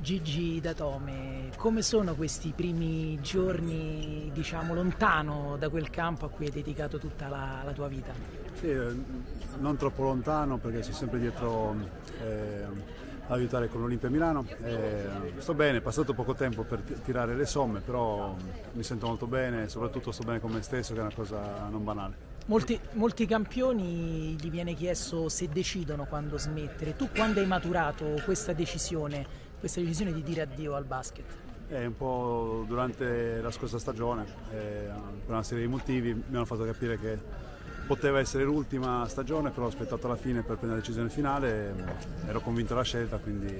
Gigi Datome, come sono questi primi giorni, diciamo, lontano da quel campo a cui hai dedicato tutta la, la tua vita? Sì, eh, non troppo lontano perché sono sempre dietro eh, a aiutare con l'Olimpia Milano. Eh, sto bene, è passato poco tempo per tirare le somme, però mi sento molto bene soprattutto sto bene con me stesso, che è una cosa non banale. Molti, molti, campioni gli viene chiesto se decidono quando smettere. Tu quando hai maturato questa decisione? Questa decisione di dire addio al basket? È un po' durante la scorsa stagione, eh, per una serie di motivi mi hanno fatto capire che poteva essere l'ultima stagione, però ho aspettato alla fine per prendere la decisione finale, ero convinto della scelta, quindi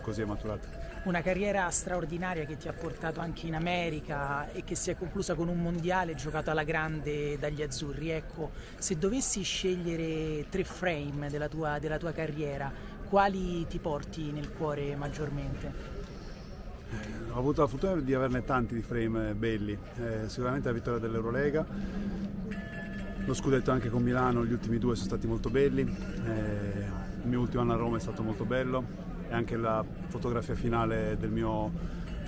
così è maturato. Una carriera straordinaria che ti ha portato anche in America e che si è conclusa con un mondiale giocato alla grande dagli azzurri. Ecco, se dovessi scegliere tre frame della tua, della tua carriera, quali ti porti nel cuore maggiormente? Eh, ho avuto la fortuna di averne tanti di frame belli, eh, sicuramente la vittoria dell'Eurolega, lo scudetto anche con Milano, gli ultimi due sono stati molto belli, eh, il mio ultimo anno a Roma è stato molto bello e anche la fotografia finale del mio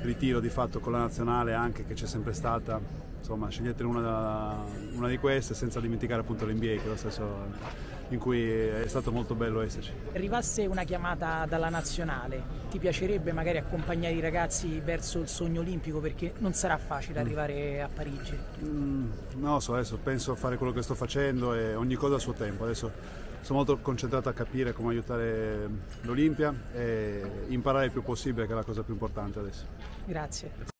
ritiro di fatto con la nazionale anche che c'è sempre stata, insomma sceglietene una, una di queste senza dimenticare appunto l'NBA che è lo stesso in cui è stato molto bello esserci. Arrivasse una chiamata dalla nazionale, ti piacerebbe magari accompagnare i ragazzi verso il sogno olimpico perché non sarà facile mm. arrivare a Parigi? Mm, non lo so, adesso penso a fare quello che sto facendo e ogni cosa a suo tempo. Adesso sono molto concentrato a capire come aiutare l'Olimpia e imparare il più possibile che è la cosa più importante adesso. Grazie.